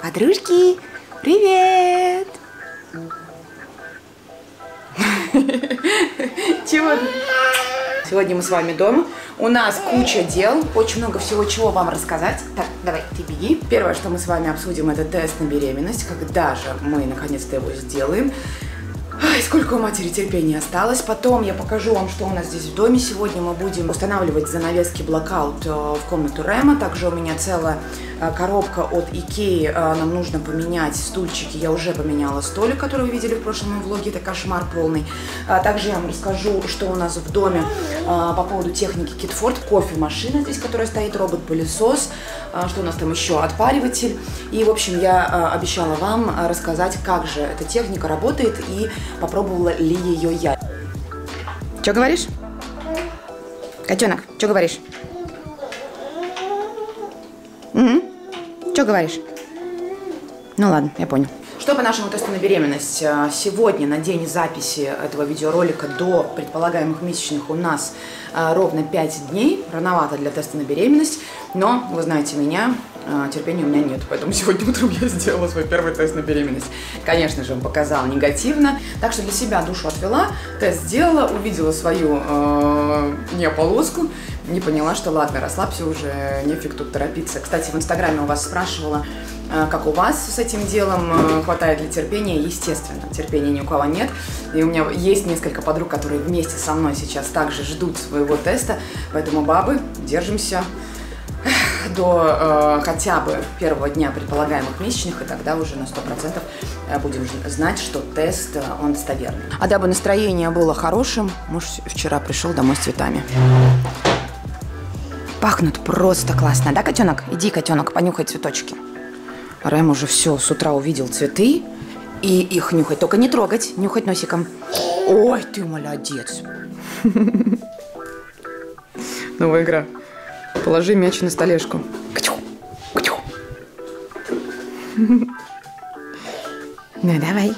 Подружки, привет! Чего? Сегодня мы с вами дома. У нас куча дел, очень много всего, чего вам рассказать. Так, давай, ты беги. Первое, что мы с вами обсудим, это тест на беременность. Когда же мы наконец-то его сделаем? Ай, сколько у матери терпения осталось. Потом я покажу вам, что у нас здесь в доме. Сегодня мы будем устанавливать занавески блокаут э, в комнату Рема. Также у меня целая э, коробка от Икеи. Э, нам нужно поменять стульчики. Я уже поменяла столик, который вы видели в прошлом влоге. Это кошмар полный. Также я вам расскажу, что у нас в доме по поводу техники Китфорд. Кофемашина здесь, которая стоит, робот-пылесос. Что у нас там еще? Отпариватель. И, в общем, я обещала вам рассказать, как же эта техника работает и попробовала ли ее я. Что говоришь? Котенок, что говоришь? Угу. Что говоришь? Ну ладно, я понял. Что по нашему тесту на беременность? А, сегодня, на день записи этого видеоролика до предполагаемых месячных, у нас а, ровно 5 дней. Рановато для теста на беременность, но, вы знаете меня, а, терпения у меня нет, поэтому сегодня утром я сделала свой первый тест на беременность. Конечно же, он показал негативно, так что для себя душу отвела, тест сделала, увидела свою э, не полоску, не поняла, что ладно, расслабься уже, нефиг тут торопиться. Кстати, в инстаграме у вас спрашивала, как у вас с этим делом, э, хватает ли терпения? Естественно, терпения ни у кого нет. И у меня есть несколько подруг, которые вместе со мной сейчас также ждут своего теста, поэтому, бабы, держимся до э, хотя бы первого дня предполагаемых месячных, и тогда уже на 100% э, будем знать, что тест, он достоверный. А дабы настроение было хорошим, муж вчера пришел домой с цветами. Пахнут просто классно, да, котенок? Иди, котенок, понюхай цветочки. Рэм уже все, с утра увидел цветы, и их нюхать. Только не трогать, нюхать носиком. Ой, ты молодец. Новая игра. Положи мяч на столешку. Ну, давай.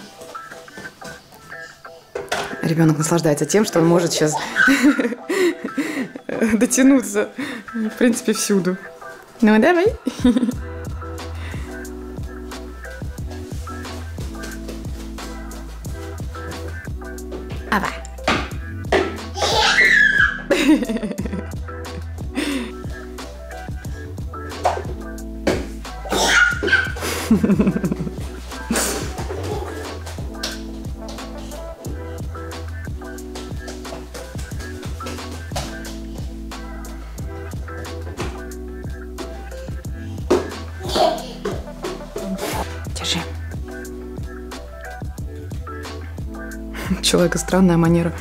Ребенок наслаждается тем, что он может сейчас дотянуться, в принципе, всюду. Ну, давай. Человека странная манера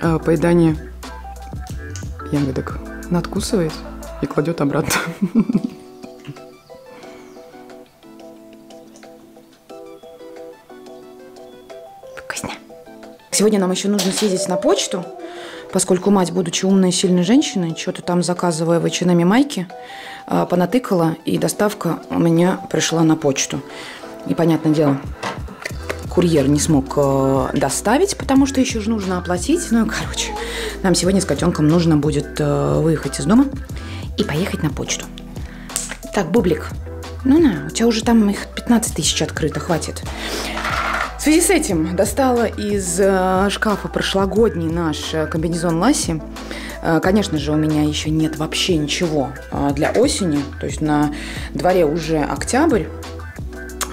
э, поедания ягодок. Она и кладет обратно. Сегодня нам еще нужно съездить на почту, поскольку мать, будучи умной и сильной женщиной, что-то там заказывая в H&M майки, а, понатыкала, и доставка у меня пришла на почту. И, понятное дело, курьер не смог э, доставить, потому что еще же нужно оплатить. Ну, короче, нам сегодня с котенком нужно будет э, выехать из дома и поехать на почту. Так, Бублик, ну на, у тебя уже там их 15 тысяч открыто, хватит. В связи с этим достала из э, шкафа прошлогодний наш комбинезон Ласси. Конечно же, у меня еще нет вообще ничего для осени. То есть на дворе уже октябрь.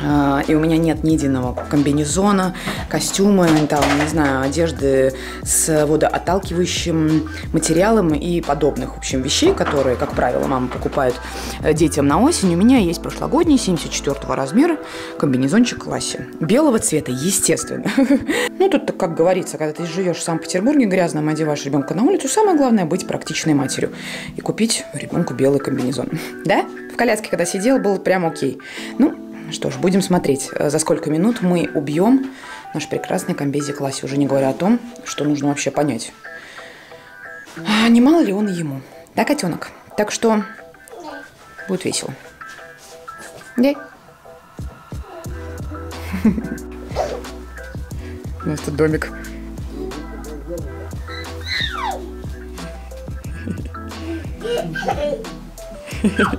А, и у меня нет ни единого комбинезона, костюма, там, не знаю, одежды с водоотталкивающим материалом и подобных, в общем, вещей, которые, как правило, мама покупает э, детям на осень. У меня есть прошлогодний 74 размера комбинезончик классе. Белого цвета, естественно. Ну, тут, как говорится, когда ты живешь в Санкт-Петербурге, грязным одеваешь ребенка на улицу, самое главное быть практичной матерью и купить ребенку белый комбинезон. Да? В коляске, когда сидел, было прям окей. Ну, что ж, будем смотреть, э, за сколько минут мы убьем наш прекрасный комбези классе, уже не говоря о том, что нужно вообще понять. А не мало ли он ему. Да, котенок? Так что будет весело. Да? У нас тут домик.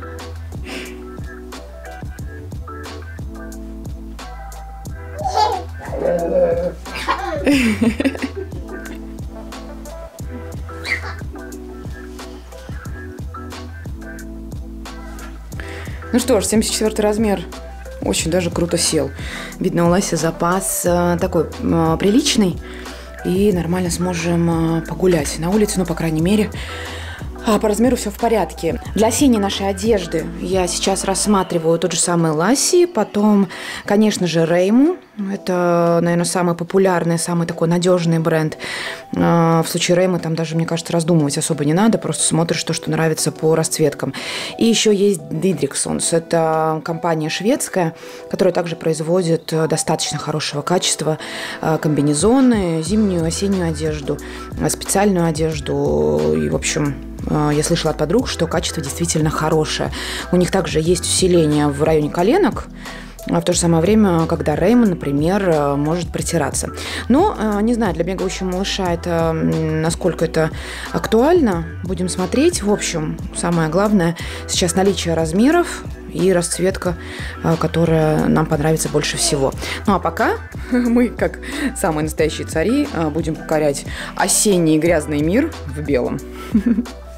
Ну что ж, 74 размер очень даже круто сел. Видно, у Ласи запас э, такой э, приличный. И нормально сможем э, погулять на улице, ну, по крайней мере, по размеру все в порядке. Для осенней нашей одежды я сейчас рассматриваю тот же самый Ласси, потом, конечно же, Рейму. Это, наверное, самый популярный, самый такой надежный бренд. А, в случае Реймы там даже, мне кажется, раздумывать особо не надо, просто смотришь то, что нравится по расцветкам. И еще есть Didriksons. Это компания шведская, которая также производит достаточно хорошего качества а, комбинезоны, зимнюю, осеннюю одежду, специальную одежду и, в общем, а, я слышала от подруг, что качество действительно хорошее. У них также есть усиление в районе коленок, а в то же самое время, когда Реймон, например, э, может протираться. Но, э, не знаю, для бегающего малыша это насколько это актуально, будем смотреть. В общем, самое главное сейчас наличие размеров и расцветка, э, которая нам понравится больше всего. Ну а пока мы, как самые настоящие цари, будем покорять осенний грязный мир в белом.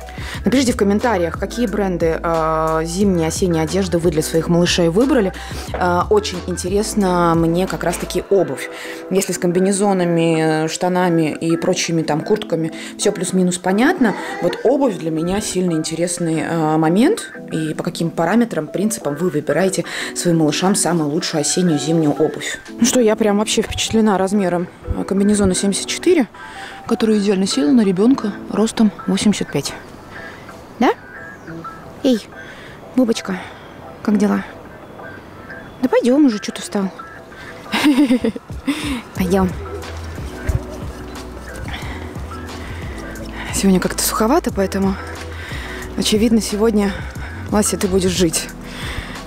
Напишите в комментариях, какие бренды э, зимней, осенней одежды вы для своих малышей выбрали. Э, очень интересно мне как раз-таки обувь. Если с комбинезонами, штанами и прочими там куртками все плюс-минус понятно, вот обувь для меня сильно интересный э, момент. И по каким параметрам, принципам вы выбираете своим малышам самую лучшую осеннюю зимнюю обувь. Ну что, я прям вообще впечатлена размером комбинезона 74, который идеально сел на ребенка ростом 85. Эй, Бубочка, как дела? Да пойдем уже, что ты встал? Пойдем. Сегодня как-то суховато, поэтому, очевидно, сегодня, Лася, ты будешь жить.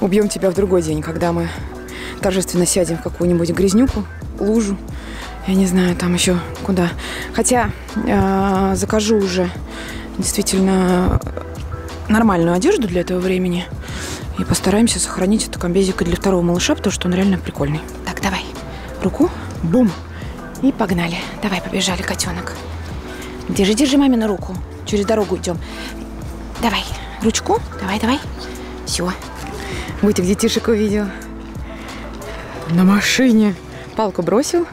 Убьем тебя в другой день, когда мы торжественно сядем в какую-нибудь грязнюку, лужу. Я не знаю, там еще куда. Хотя э, закажу уже действительно нормальную одежду для этого времени. И постараемся сохранить эту комбезик для второго малыша, потому что он реально прикольный. Так, давай. Руку. Бум. И погнали. Давай, побежали, котенок. Держи, держи мамину руку. Через дорогу идем. Давай. Ручку. Давай, давай. Все. Вытек детишек увидел. На машине. Палку бросил.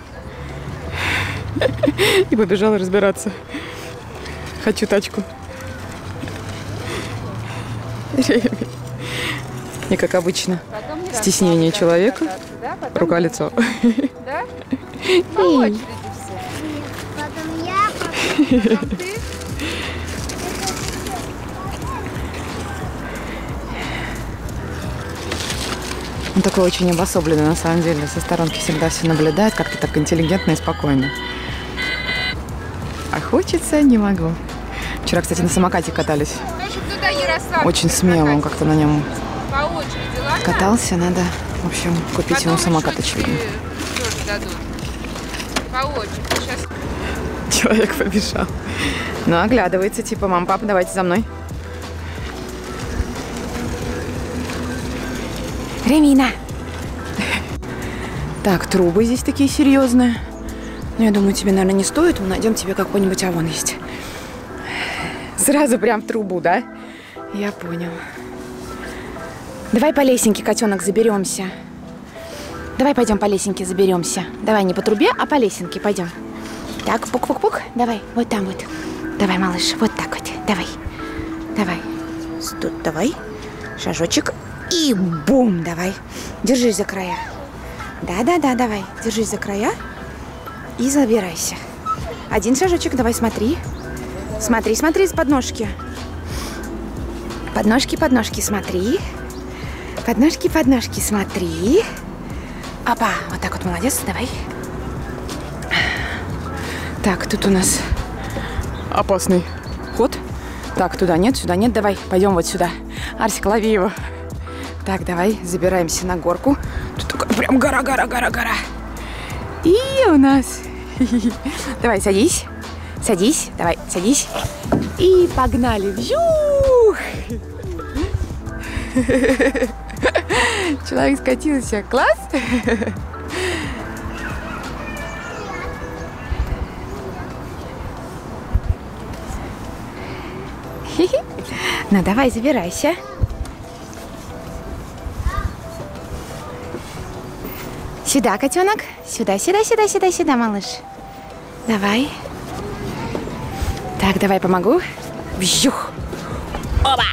И побежал разбираться. Хочу тачку. И как обычно, стеснение человека, рука-лицо. Он такой очень обособленный, на самом деле. Со сторонки всегда все наблюдает, как-то так интеллигентно и спокойно. А хочется, не могу. Вчера, кстати, на самокате катались. Очень смело он как-то на нем катался. Надо, в общем, купить ему самокат, очевидно. Сейчас. Человек побежал. Ну, оглядывается, типа, мам, папа, давайте за мной. Ремина. Так, трубы здесь такие серьезные. Ну, я думаю, тебе, наверное, не стоит. Мы найдем тебе какой-нибудь, а вон есть. Сразу прям в трубу, да? Я понял. Давай по лесенке, котенок, заберемся. Давай пойдем по лесенке заберемся. Давай не по трубе, а по лесенке пойдем. Так, пук-пук-пук. Давай, вот там вот. Давай, малыш, вот так вот. Давай. Давай. Тут давай. Шажочек. И бум, давай. Держись за края. Да-да-да, давай. Держись за края. И забирайся. Один шажочек, давай смотри. Смотри, смотри с подножки. Подножки, подножки, смотри. Подножки, подножки, смотри. Опа, вот так вот, молодец, давай. Так, тут у нас опасный ход. Так, туда нет, сюда нет, давай, пойдем вот сюда. Арсик, лови его. Так, давай, забираемся на горку. Тут такая прям гора, гора, гора, гора. И у нас... Давай, садись. Садись, давай, садись. И погнали! Вжух! Человек скатился. Класс! Ну, давай, забирайся. Сюда, котенок. Сюда, сюда, сюда, сюда, сюда, малыш. Давай. Так, давай помогу. Вжух. Оба!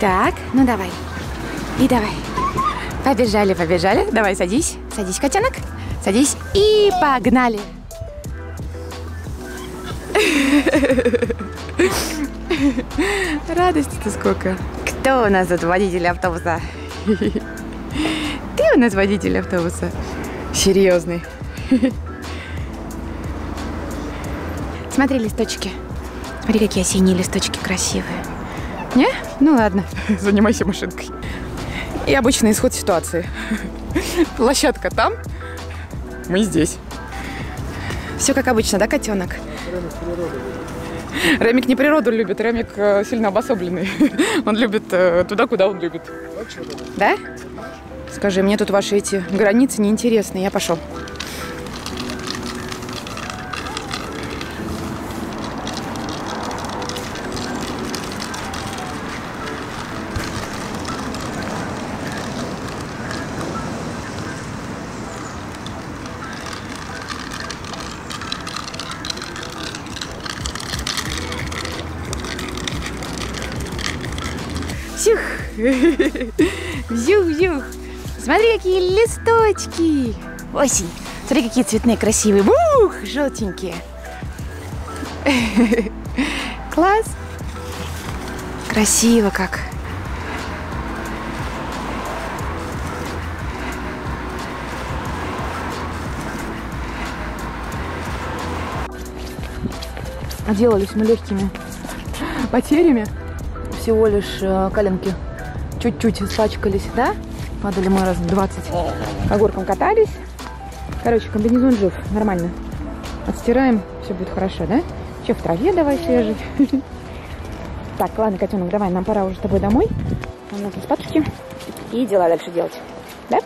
Так, ну давай. И давай. Побежали, побежали. Давай, садись. Садись, котенок. Садись. И погнали. Радости-то сколько. Кто у нас тут водитель автобуса? Ты у нас водитель автобуса. Серьезный. Смотри листочки. Смотри, какие осенние листочки красивые. Не? Ну ладно, занимайся машинкой. И обычный исход ситуации. Площадка там, мы здесь. Все как обычно, да, котенок? Ремик не природу любит, Ремик э, сильно обособленный. Он любит э, туда, куда он любит. Да? Скажи, мне тут ваши эти границы неинтересны, я пошел. Вжух-вжух! Смотри, какие листочки! Осень! Смотри, какие цветные, красивые. Ух, желтенькие. Класс! Красиво как. Отделались мы легкими потерями. Всего лишь э, коленки чуть-чуть испачкались, да? Падали мы раз 20. По горкам катались. Короче, комбинезон жив, нормально. Отстираем, все будет хорошо, да? Че в траве давай свежий. Так, ладно, котенок, давай, нам пора уже с тобой домой. Нам нужно спатушки и дела дальше делать. Да?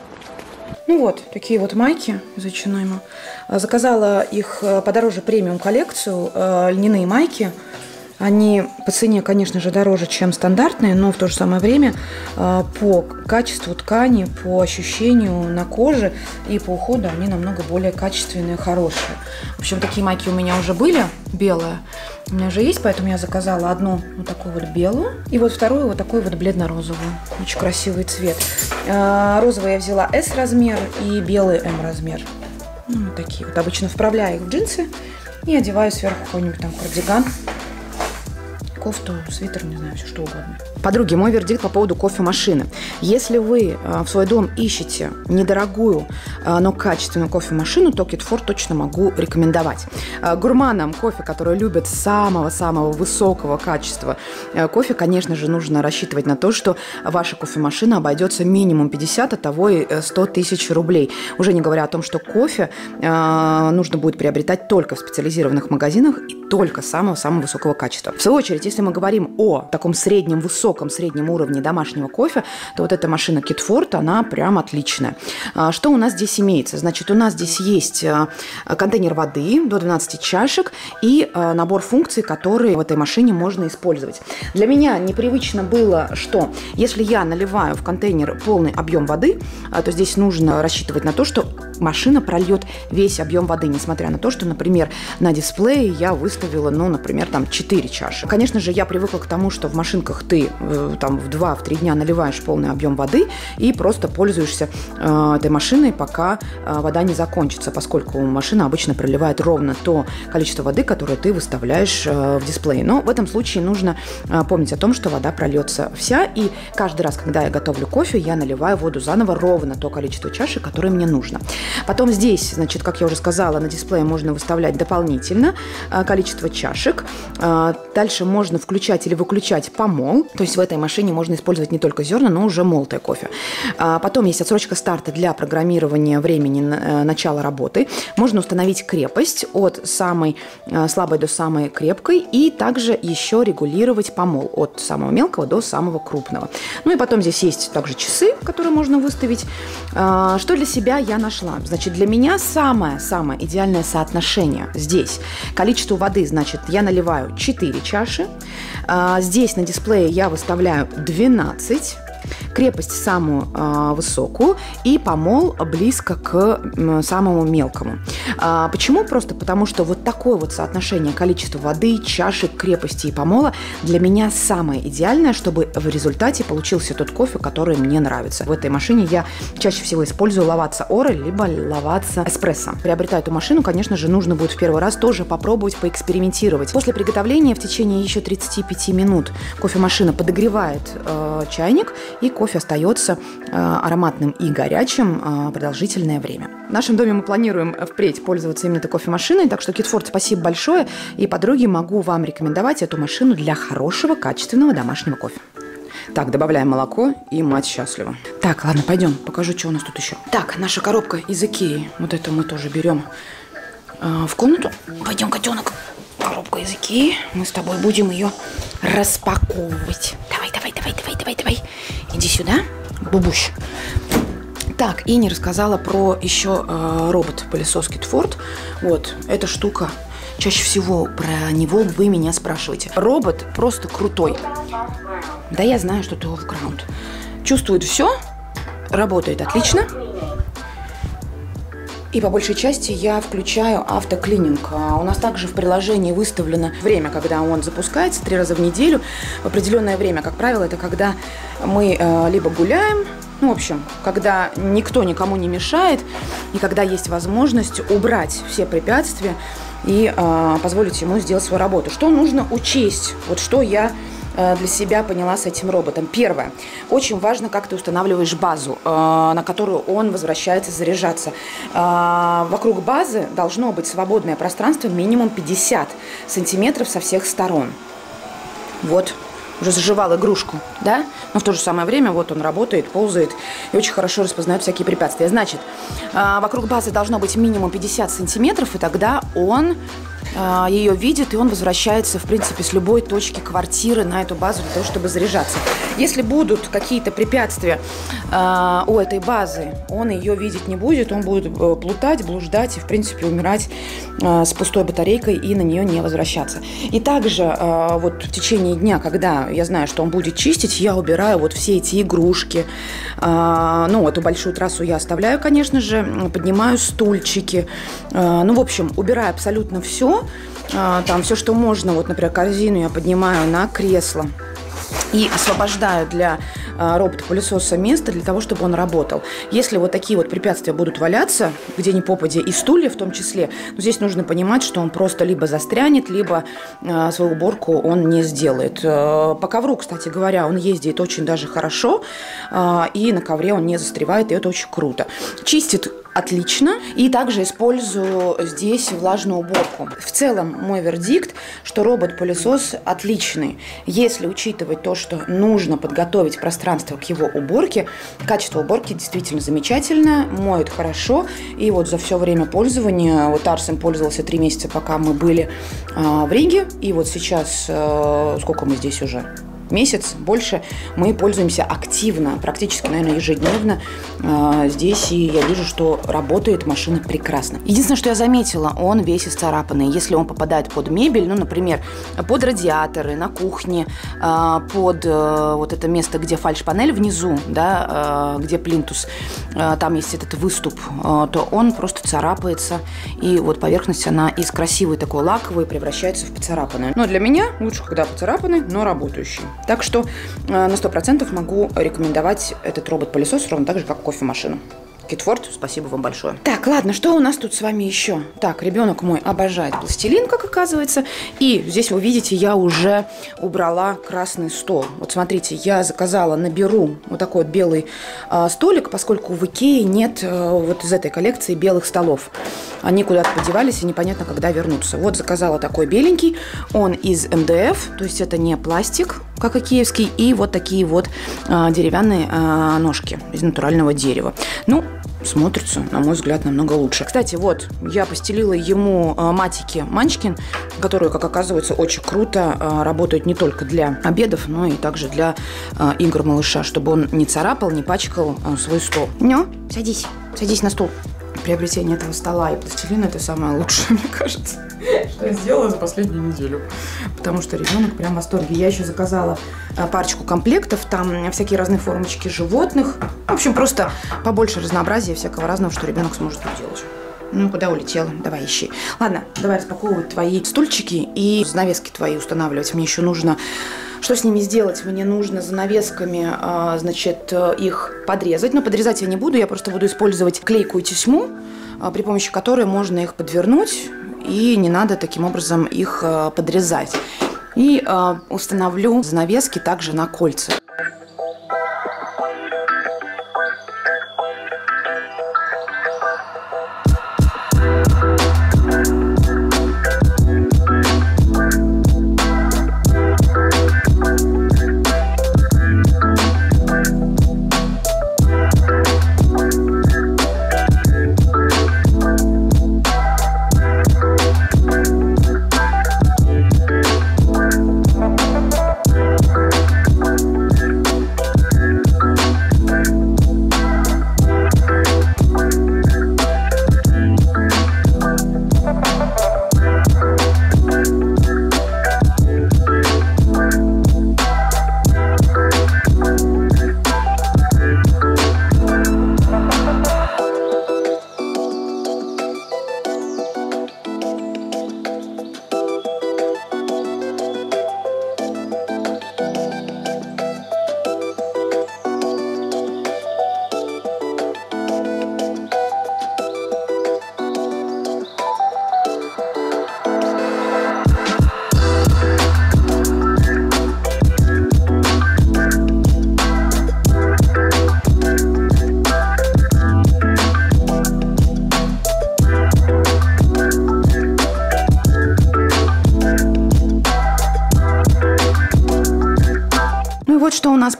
Ну вот, такие вот майки из. Заказала их э, подороже премиум коллекцию, э, льняные майки. Они по цене, конечно же, дороже, чем стандартные, но в то же самое время э, по качеству ткани, по ощущению на коже и по уходу они намного более качественные, хорошие. В общем, такие майки у меня уже были, белые. У меня уже есть, поэтому я заказала одну вот такую вот белую и вот вторую вот такую вот бледно-розовую. Очень красивый цвет. Э, розовый я взяла S размер и белый M размер. Ну, вот такие вот. Обычно вправляю их в джинсы и одеваю сверху какой-нибудь там кардиган кофту, свитер, не знаю, все что угодно. Подруги, мой вердикт по поводу кофемашины. Если вы э, в свой дом ищете недорогую, э, но качественную кофемашину, то Kitfor точно могу рекомендовать. Э, гурманам кофе, которые любят самого-самого высокого качества кофе, конечно же, нужно рассчитывать на то, что ваша кофемашина обойдется минимум 50, а того и 100 тысяч рублей. Уже не говоря о том, что кофе нужно будет приобретать только в специализированных магазинах и только самого-самого высокого качества. В свою очередь, если мы говорим о таком среднем, высоком среднем уровне домашнего кофе, то вот эта машина Kitford, она прям отличная. А, что у нас здесь имеется? Значит, у нас здесь есть а, контейнер воды до 12 чашек и а, набор функций, которые в этой машине можно использовать. Для меня непривычно было, что если я наливаю в контейнер полный объем воды, то здесь нужно рассчитывать на то, что машина прольет весь объем воды, несмотря на то, что, например, на дисплее я выставила, ну, например, там 4 чаши. Конечно же, я привыкла к тому, что в машинках ты э, там в 2-3 дня наливаешь полный объем воды и просто пользуешься э, этой машиной, пока э, вода не закончится, поскольку машина обычно проливает ровно то количество воды, которое ты выставляешь э, в дисплее. Но в этом случае нужно э, помнить о том, что вода прольется вся, и каждый раз, когда я готовлю кофе, я наливаю воду заново ровно то количество чашек, которое мне нужно. Потом здесь, значит, как я уже сказала, на дисплее можно выставлять дополнительно э, количество чашек. Э, дальше можно включать или выключать помол. То есть в этой машине можно использовать не только зерна, но уже молотое кофе. А потом есть отсрочка старта для программирования времени э, начала работы. Можно установить крепость от самой э, слабой до самой крепкой и также еще регулировать помол от самого мелкого до самого крупного. Ну и потом здесь есть также часы, которые можно выставить. А, что для себя я нашла? Значит, для меня самое-самое идеальное соотношение здесь. Количество воды, значит, я наливаю 4 чаши. А, здесь на дисплее я выставляю 12 крепость самую э, высокую и помол близко к э, самому мелкому. А, почему? Просто потому, что вот такое вот соотношение количества воды, чашек, крепости и помола для меня самое идеальное, чтобы в результате получился тот кофе, который мне нравится. В этой машине я чаще всего использую лаваться Ора либо лаваться эспрессо. Приобретая эту машину, конечно же, нужно будет в первый раз тоже попробовать поэкспериментировать. После приготовления в течение еще 35 минут кофемашина подогревает э, чайник и кофе остается э, ароматным и горячим э, продолжительное время. В нашем доме мы планируем впредь пользоваться именно этой кофемашиной, так что Китфорд, спасибо большое. И, подруги, могу вам рекомендовать эту машину для хорошего, качественного домашнего кофе. Так, добавляем молоко, и мать счастлива. Так, ладно, пойдем, покажу, что у нас тут еще. Так, наша коробка из Икеи. Вот эту мы тоже берем э, в комнату. Пойдем, котенок. Коробка из Икеи. Мы с тобой будем ее распаковывать. Давай, давай, давай, давай, давай. Иди сюда, бубуш. Так, и не рассказала про еще э, робот-пылесос Китфорд. Вот, эта штука чаще всего про него вы меня спрашиваете. Робот просто крутой. Да, я знаю, что это off-ground. Чувствует все, работает отлично. И по большей части я включаю автоклининг. А у нас также в приложении выставлено время, когда он запускается, три раза в неделю. В определенное время, как правило, это когда мы э, либо гуляем, ну, в общем, когда никто никому не мешает, и когда есть возможность убрать все препятствия и э, позволить ему сделать свою работу. Что нужно учесть? Вот что я для себя поняла с этим роботом. Первое. Очень важно, как ты устанавливаешь базу, э, на которую он возвращается заряжаться. Э, вокруг базы должно быть свободное пространство минимум 50 сантиметров со всех сторон. Вот, уже заживал игрушку, да? Но в то же самое время вот он работает, ползает и очень хорошо распознает всякие препятствия. Значит, вокруг базы должно быть минимум 50 сантиметров, и тогда он ее видит, и он возвращается, в принципе, с любой точки квартиры на эту базу для того, чтобы заряжаться. Если будут какие-то препятствия э, у этой базы, он ее видеть не будет, он будет э, плутать, блуждать и, в принципе, умирать э, с пустой батарейкой и на нее не возвращаться. И также вот в течение дня, когда я знаю, что он будет чистить, я убираю вот все эти игрушки. Ну, эту большую трассу я оставляю, конечно же, поднимаю стульчики. Ну, в общем, убираю абсолютно все, а, там все, что можно, вот, например, корзину я поднимаю на кресло и освобождаю для а, робота-пылесоса место для того, чтобы он работал. Если вот такие вот препятствия будут валяться, где ни попади, и стулья в том числе, ну, здесь нужно понимать, что он просто либо застрянет, либо э, свою уборку он не сделает. Э, по ковру, кстати говоря, он ездит очень даже хорошо, э, и на ковре он не застревает, и это очень круто. Чистит отлично. И также использую здесь влажную уборку. В целом мой вердикт, что робот-пылесос отличный. Если учитывать то, что нужно подготовить пространство к его уборке, качество уборки действительно замечательное, моет хорошо. И вот за все время пользования, вот Арсен пользовался три месяца, пока мы были э, в Риге. И вот сейчас, э, сколько мы здесь уже? Месяц, больше, мы пользуемся активно, практически, наверное, ежедневно э, здесь, и я вижу, что работает машина прекрасно. Единственное, что я заметила, он весь исцарапанный. Если он попадает под мебель, ну, например, под радиаторы, на кухне, э, под э, вот это место, где фальш-панель внизу, да, э, где плинтус, э, там есть этот выступ, то он просто царапается, и вот поверхность, она из красивой такой лаковой превращается в поцарапанную. Но для меня лучше, когда поцарапанный, но работающий. Так что э, на 100% могу рекомендовать этот робот-пылесос ровно так же, как кофемашину. Китфорд, спасибо вам большое. Так, ладно, что у нас тут с вами еще? Так, ребенок мой обожает пластилин, как оказывается. И здесь вы видите, я уже убрала красный стол. Вот смотрите, я заказала на Беру вот такой вот белый э, столик, поскольку в Икее нет э, вот из этой коллекции белых столов. Они куда-то подевались и непонятно, когда вернутся. Вот заказала такой беленький. Он из МДФ, то есть это не пластик, как и киевский, и вот такие вот а, деревянные а, ножки из натурального дерева. Ну, смотрится, на мой взгляд, намного лучше. Кстати, вот, я постелила ему а, матики Манчкин, которые, как оказывается, очень круто а, работают не только для обедов, но и также для а, игр малыша, чтобы он не царапал, не пачкал а, свой стол. Ну, садись, садись на стул приобретение этого стола и пластилина это самое лучшее, мне кажется, что я сделала за последнюю неделю. Потому что ребенок прям в восторге. Я еще заказала а, парочку комплектов, там всякие разные формочки животных. В общем, просто побольше разнообразия всякого разного, что ребенок сможет делать. Ну, куда улетела? Давай ищи. Ладно, давай распаковывать твои стульчики и занавески твои устанавливать. Мне еще нужно что с ними сделать? Мне нужно занавесками, а, значит, их подрезать. Но подрезать я не буду, я просто буду использовать клейкую тесьму, а, при помощи которой можно их подвернуть, и не надо таким образом их а, подрезать. И установлю занавески также на кольца.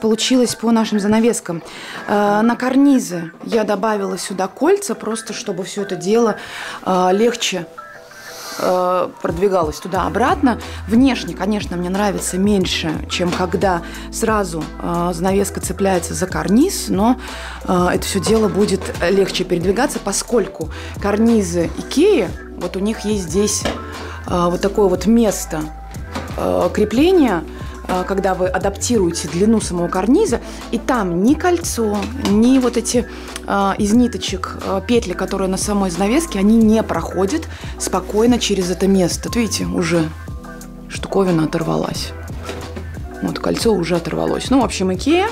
Получилось по нашим занавескам. Э, на карнизы я добавила сюда кольца, просто чтобы все это дело э, легче э, продвигалось туда-обратно. Внешне, конечно, мне нравится меньше, чем когда сразу занавеска цепляется за карниз, но это все дело будет легче передвигаться, поскольку карнизы Икеи, вот у них есть здесь вот такое вот место крепления – когда вы адаптируете длину самого карниза, и там ни кольцо, ни вот эти э, из ниточек э, петли, которые на самой занавеске, они не проходят спокойно через это место. Вот видите, уже штуковина оторвалась. Вот кольцо уже оторвалось. Ну, в общем, Икея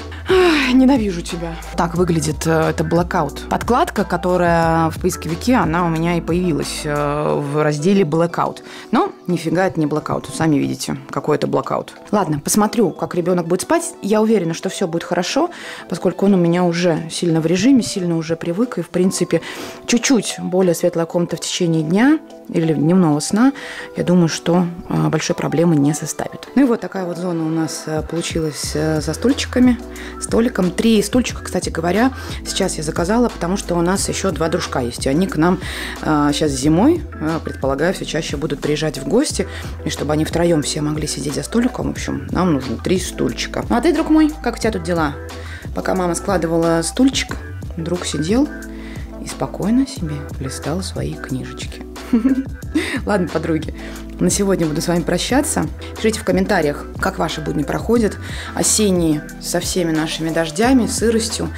Ненавижу тебя. Так выглядит э, это Blackout. Подкладка, которая в поисковике, она у меня и появилась э, в разделе Blackout. Но нифига это не Blackout. Сами видите, какой это Blackout. Ладно, посмотрю, как ребенок будет спать. Я уверена, что все будет хорошо, поскольку он у меня уже сильно в режиме, сильно уже привык. И, в принципе, чуть-чуть более светлая комната в течение дня или дневного сна, я думаю, что э, большой проблемы не составит. Ну и вот такая вот зона у нас получилась за стульчиками столиком. Три стульчика, кстати говоря, сейчас я заказала, потому что у нас еще два дружка есть. И они к нам э, сейчас зимой, э, предполагаю, все чаще будут приезжать в гости. И чтобы они втроем все могли сидеть за столиком, в общем, нам нужно три стульчика. Ну, а ты, друг мой, как у тебя тут дела? Пока мама складывала стульчик, друг сидел и спокойно себе листал свои книжечки. Ладно, подруги, на сегодня буду с вами прощаться. Пишите в комментариях, как ваши будни проходят, осенние, со всеми нашими дождями, сыростью,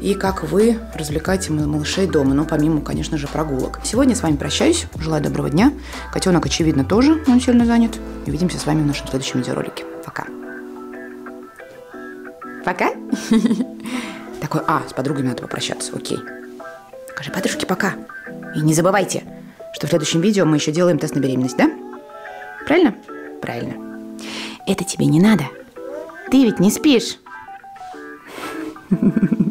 и как вы развлекаете малышей дома, но помимо, конечно же, прогулок. Сегодня с вами прощаюсь, желаю доброго дня. Котенок, очевидно, тоже, он сильно занят. Увидимся с вами в нашем следующем видеоролике. Пока. Пока? Такой, а, с подругами надо попрощаться, окей. Скажи, подружки, пока. И не забывайте, что в следующем видео мы еще делаем тест на беременность, да? Правильно? Правильно. Это тебе не надо. Ты ведь не спишь.